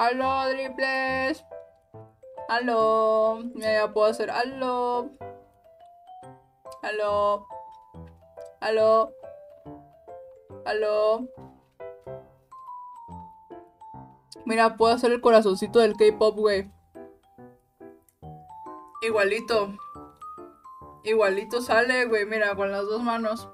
Aló, triples. Aló. Mira, ya puedo hacer aló. Aló. Aló. Aló. Mira, puedo hacer el corazoncito del K-pop, güey. Igualito. Igualito sale, güey. Mira, con las dos manos.